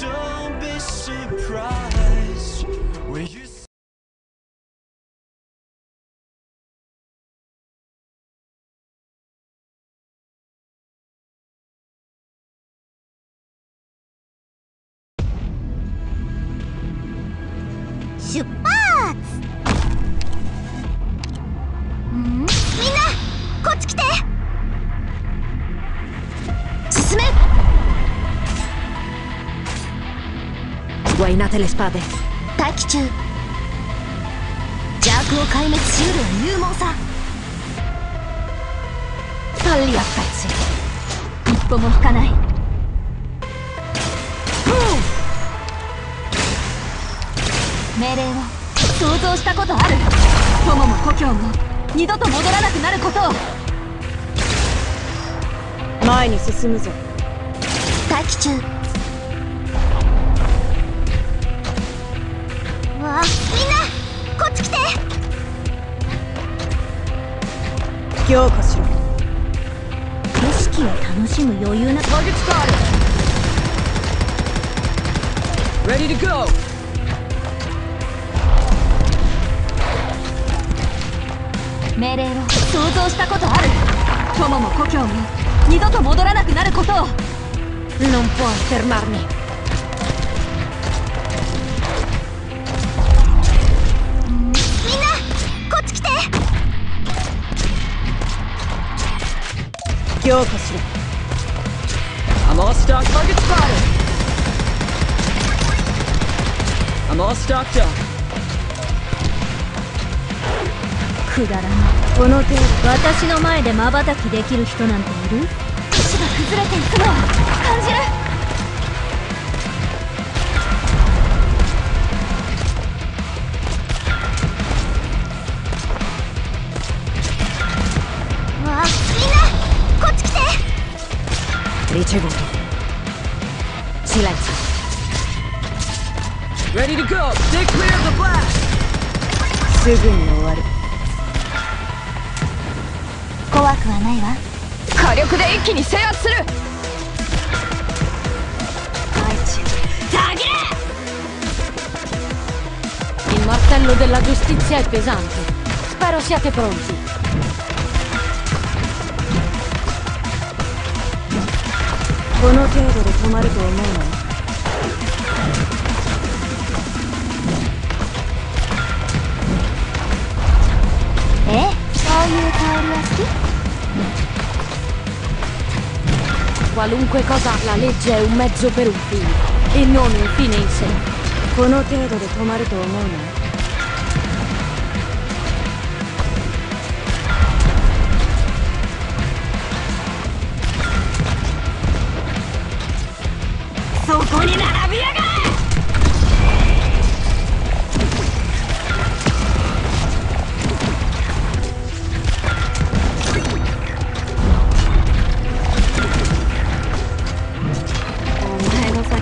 don't be surprised Guainate le spade. 待機中邪悪を壊滅しうるは勇猛さ Falli a pezzi. 一歩も引かない命令を想像したことある友も故郷も二度と戻らなくなることを前に進むぞ。待機中みんなこっち来て強化しろ。景色を楽しむ余裕な Target spotted. Ready to go. 命令を想像したことある友も故郷も二度と戻らなくなることを Non puoi fermarmi. 強化しろ。I'm all stocked. Target spotted. I'm all stocked up. くだらないこの程度私の前で瞬きできる人なんている？石が崩れていくのを感じる Ricevuto. Silenzio. Ready to go. Stay clear of the blast. すぐに終わる。怖くはないわ火力で一気に制圧する Il martello della giustizia è pesante. Spero siate pronti. この程度で止まると思うのえそういう香りは好き Qualunque cosa ha la legge è un mezzo per un fine e non un fine in sé. この程度で止まると思うの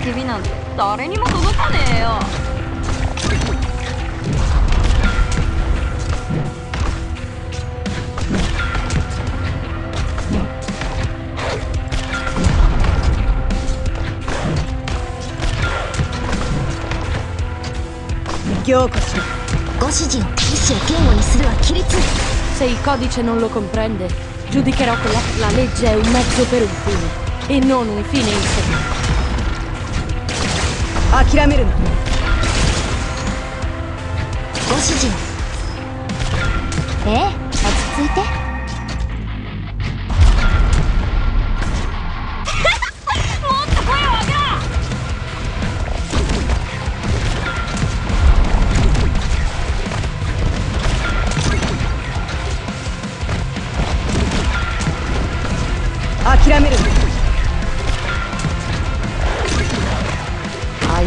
お前の叫びなんて誰にも届かねえよ強化しろご指示を意志を言語にするは規律 Se il codice non lo comprende, giudicherò che la, la legge è un mezzo per un fine e non un fine in sé. 諦めるなご指示をええ？落ち着いて。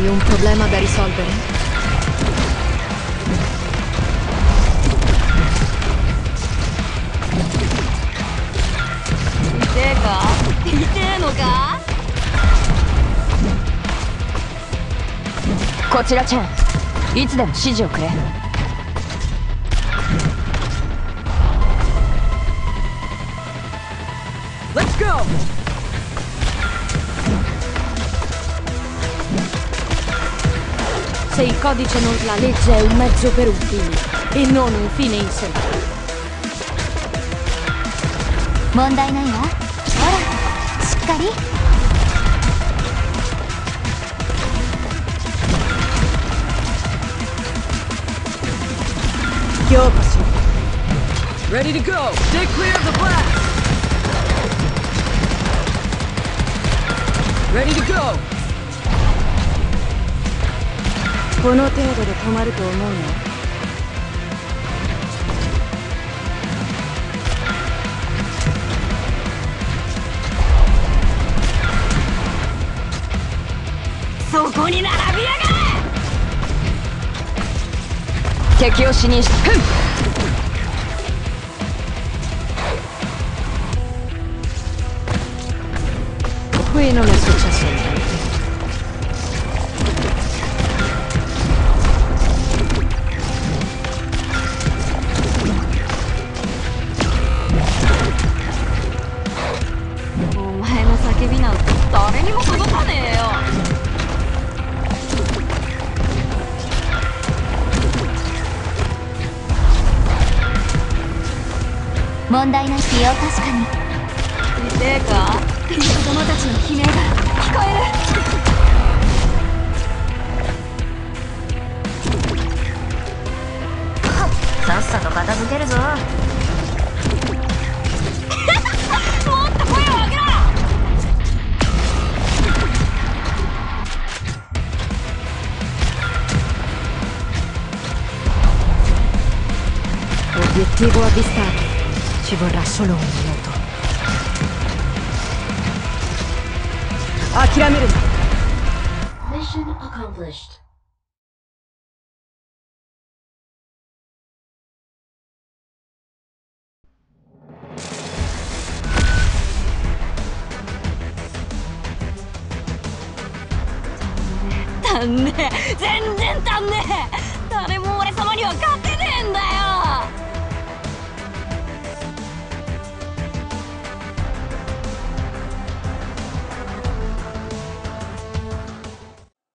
Hai un problema da risolvere? こちらチェンいつでも指示をくれ Let's go! Se il codice non... La legge è un mezzo per un fine e non un fine in sé. 問題ないわほらしっかり強化しろ Ready to go! Stay clear of the blast! Ready to go! この程度で止まると思うの？こに並びやがれ！敵を死にしたふん！Qui non è successo niente. Oh 問題なきよ確かに。痛えか？子供たちの悲鳴が。聞こえる。さっさと片付けるぞ。もっと声を上げろ。Obiettivo avvistato. Ci vorrà solo un minuto. 諦めるな Mission accomplished. 足んねえ全然足んね